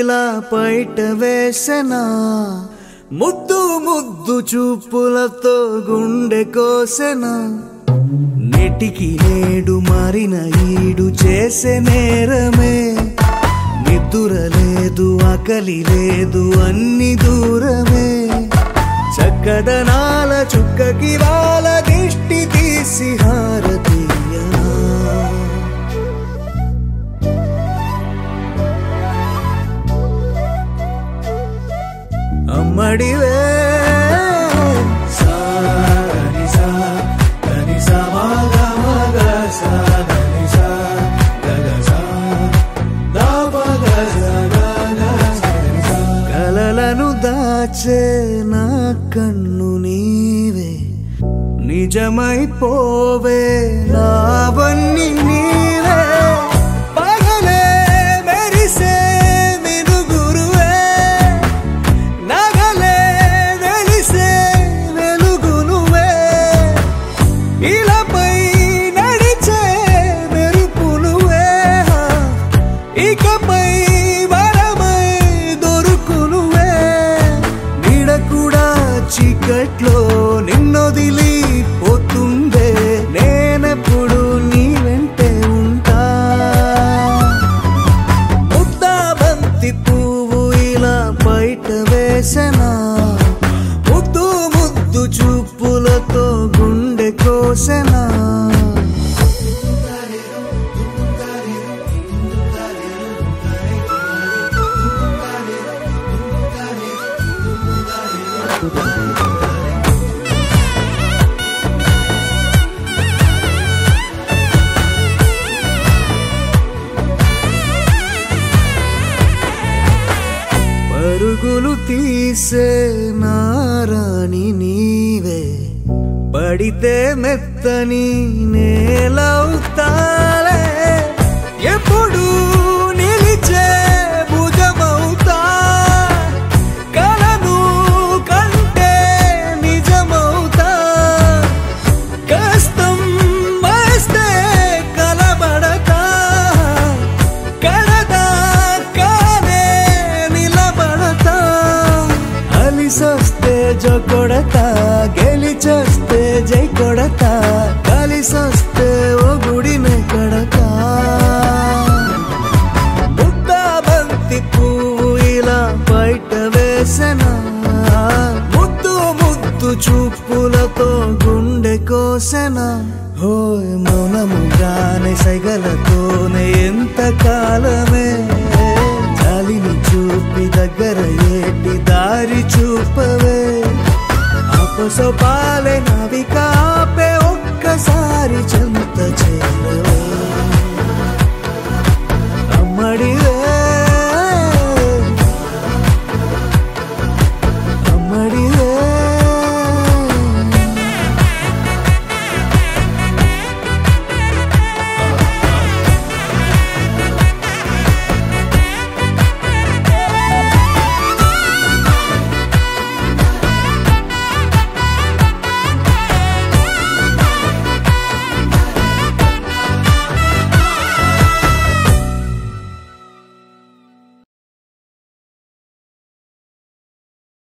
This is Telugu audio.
ఇలా బయట వేసెనా? ముద్దు ముద్దు చూపులతో గుండె కోసెనా? నెటికి నేడు మారిన ఈడు చేసే నేరమే. నిద్దుర లేదు ఆకలి లేదు అన్ని దూరమే. చక్కదనాల చుక్కకి వాళ్ళ దిష్టి తీసి హారతీయనా మడివే కలలను దాచే నా కన్ను నీవే నిజమైపోవే నావన్నీ చీకట్లో నిన్నొదిలి పోతుందే. నేనెప్పుడు నీ వెంటే ఉంటా. ముద్దా బంతి పువ్వు ఇలా బయట వేసనా? ముద్దు ముద్దు చూపులతో గుండె కోసనా? పరుగులు తీసే నారాణి నీవే. పడితే మెత్తని నేలవుతాలే. ఎప్పుడు జో కొడతా గెలిచొస్తే జై కొడతా కలిసొస్తే ఓ గుడినే కడతా ముద్దా బంతి పువ్వు ఇలా బయట వేసనా? ముద్దు ముద్దు చూపులతో గుండె కోసనా? హోయ్ మౌనముగానే సైగలతోనే ఎంత కాలమే? చలిని చూపి దగ్గరయ్యే కోసం పాలే నావికా ఒక్కసారి చల్